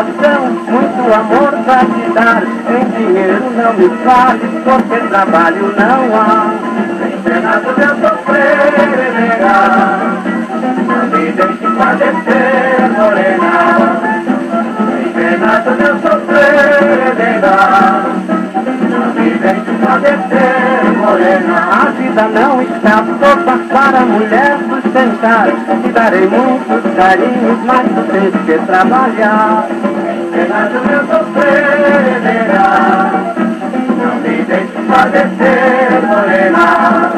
coração muito amor pra te dar. Em dinheiro não me fale, porque trabalho não há. Renato meu sofrer legal Não me deixe padecer, morena. Renato meu sofrer legal Não me deixe padecer, morena. A vida não está boba para a mulher sustentar Te darei muitos carinhos, mas tu tens que trabalhar Renato meu sofrer legal Não me deixe padecer, morena.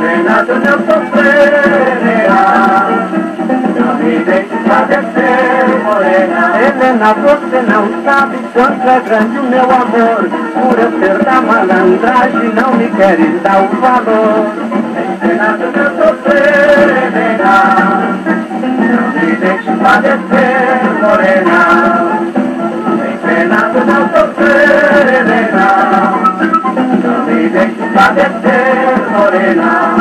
Renato meu sofrer legal Não me deixe padecer, morena. Helena, você não sabe quanto é grande o meu amor. Por eu ser da malandragem não me queres dar o valor. Renato meu sofrer Não me deixe padecer, morena sofrer é legal Não me deixe padecer, morena